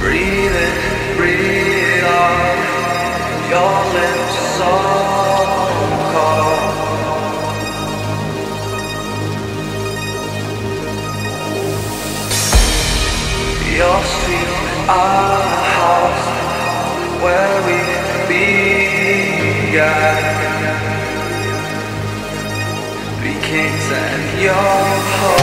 Breathe kings and your home